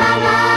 la la.